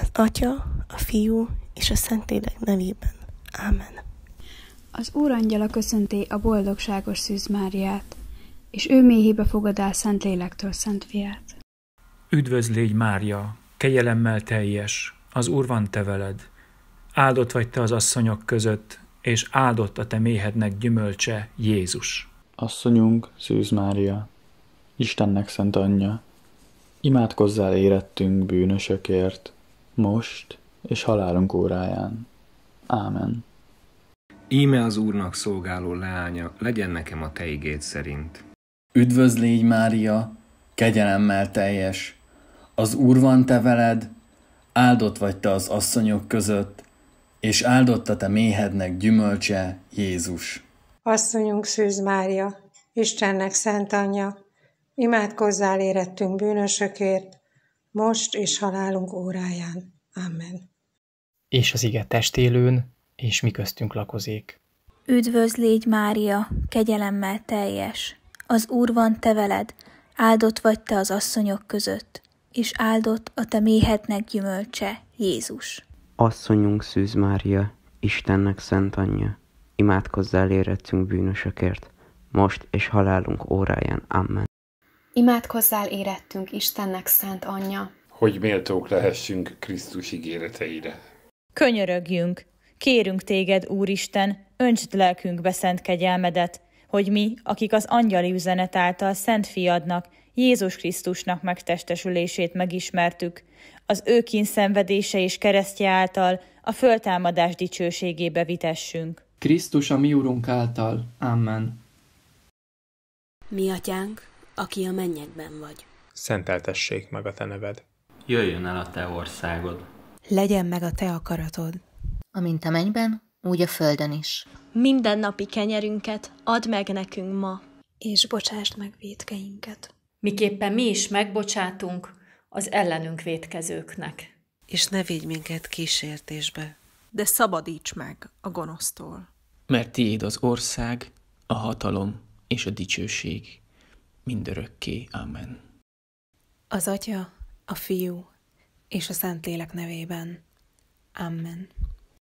Az Atya, a Fiú és a Szentlélek nevében. Ámen. Az Úrangyala köszönté a boldogságos Szűz Máriát, és ő méhébe fogadál Szentlélektől Szent Fiát. Üdvözl légy, Mária, kegyelemmel teljes, az Úr van te veled. Áldott vagy te az asszonyok között, és áldott a te méhednek gyümölcse, Jézus. Asszonyunk, Szűz Mária, Istennek szent anyja, imádkozzál érettünk bűnösökért, most és halálunk óráján. Ámen. Íme az Úrnak szolgáló leánya, legyen nekem a te igéd szerint. Üdvözl légy, Mária, kegyelemmel teljes, az Úr van te veled, áldott vagy te az asszonyok között, és áldott a te méhednek gyümölcse, Jézus. Asszonyunk Szűz Mária, Istennek szent anyja, imádkozzál érettünk bűnösökért, most és halálunk óráján. Amen. És az ige testélőn, és mi köztünk lakozik. Üdvözl légy, Mária, kegyelemmel teljes, az Úr van te veled, áldott vagy te az asszonyok között, és áldott a te méhednek gyümölcse, Jézus. Asszonyunk Szűz Mária, Istennek szent anyja, imádkozzál érettünk bűnösökért, most és halálunk óráján. Amen. Imádkozzál érettünk Istennek szent anyja, hogy méltók lehessünk Krisztus ígéreteire. Könyörögjünk, kérünk téged, Úristen, öntsd lelkünkbe szent kegyelmedet, hogy mi, akik az angyali üzenet által szent fiadnak, Jézus Krisztusnak megtestesülését megismertük, az ő kínszenvedése és keresztje által a föltámadás dicsőségébe vitessünk. Krisztus a mi Urunk által. Amen. Mi atyánk, aki a mennyekben vagy. Szenteltessék meg a te neved. Jöjjön el a te országod. Legyen meg a te akaratod. Amint a mennyben, úgy a földön is. Minden napi kenyerünket add meg nekünk ma. És bocsásd meg védkeinket. Miképpen mi is megbocsátunk az ellenünk védkezőknek. És ne vigy minket kísértésbe, de szabadíts meg a gonosztól. Mert tiéd az ország, a hatalom és a dicsőség mindörökké. Amen. Az Atya, a Fiú és a Szentlélek nevében. Amen.